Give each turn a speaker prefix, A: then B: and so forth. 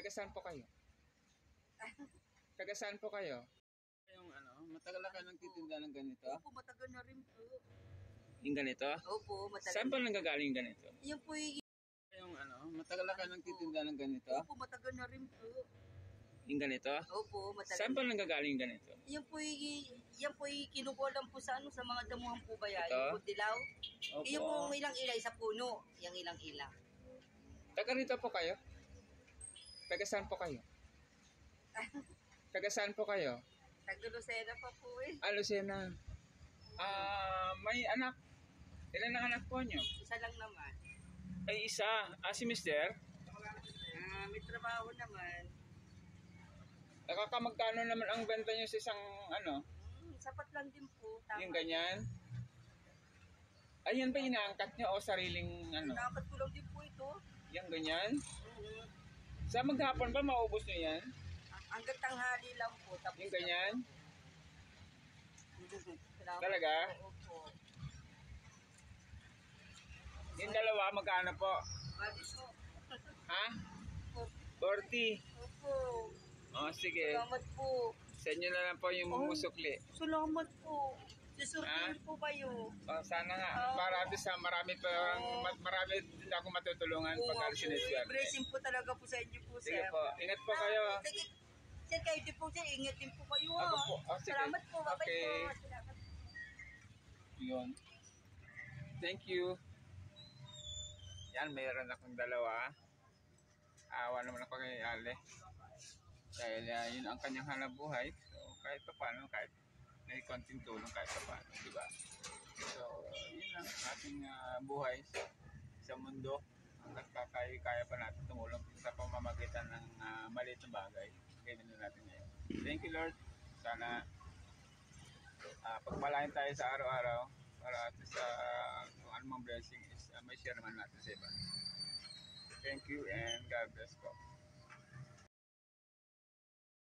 A: Taga saan po kayo? Taga saan po kayo? Yung ano, matagal na kayo nagtitinda ng ganito?
B: Opo, matagal na rin po.
A: Yung ganito?
B: Opo, matagal.
A: Saan po nanggagaling ganito?
B: Yung po y-
A: Yung ano, matagal na kayo nagtitinda ng ganito?
B: Opo, matagal na rin po.
A: Yung ganito?
B: Opo, matagal.
A: Saan po nanggagaling ganito?
B: Yung po y- yan po kinukuha lang po sa ano sa mga damuhan po ba yan?
A: Ito?
B: Yung po dilaw.
A: Opo.
B: Yung po ilang ilay sa puno. Yung ilang ilang.
A: Taga rito po kayo? Taga saan po kayo? Taga saan po kayo?
B: Taglulusena pa po eh.
A: Ah, Lucena. Ah, may anak. Ilan ang anak po niyo?
B: Isa lang naman.
A: Ay, isa. Ah, si Mister?
B: Ah, may trabaho naman.
A: Nakakamagkano naman ang benta niyo sa isang ano?
B: Hmm, sapat lang din po. Tama.
A: Yung ganyan? Ayan ba inaangkat niyo o sariling ano?
B: Dapat ko lang din po ito.
A: Yung ganyan?
B: Mhm.
A: Sa maghapon ba maubos niyo yan?
B: Hanggang tanghali lang po. Tapos
A: Yung ganyan? Talaga?
B: po, Opo.
A: Yung dalawa, magkano po?
B: Bali po.
A: Ha?
B: Opo.
A: 40.
B: Opo.
A: Oh, sige.
B: Salamat po.
A: Sa inyo na lang po yung
B: Oh.
A: musukli.
B: Salamat po. Susurtin
A: Ah?
B: po kayo.
A: Oh, sana nga.
B: Oh.
A: Para at least, ah, marami pa, ma- marami din ako matutulungan
B: Oo,
A: pag alis siniswerte.
B: Blessing po talaga po sa inyo po,
A: Sige
B: sir.
A: po. Ingat po kayo.
B: Ah, sige. Sir, kayo din po, sir. Ingat din po kayo.
A: Ako po. Oh, sige.
B: Salamat po. Bye-bye
A: Okay.
B: po. Salamat.
A: Yun. Thank you. Yan, mayroon akong dalawa. Awa naman ako kay Ale. Dahil ah, yun ang kanyang hanap buhay. So, kahit pa paano, kahit may konting tulong kahit pa paano, di ba? So, yun lang ang ating ah, buhay sa, mundo. Hanggat kaya, kaya pa natin tumulong sa pamamagitan ng uh, maliit na bagay. Ganyan na natin ngayon. Thank you, Lord. Sana uh, pagmalayan tayo sa araw-araw para at sa uh, kung anumang blessing is uh, may share naman natin sa iba. Thank you and God bless po.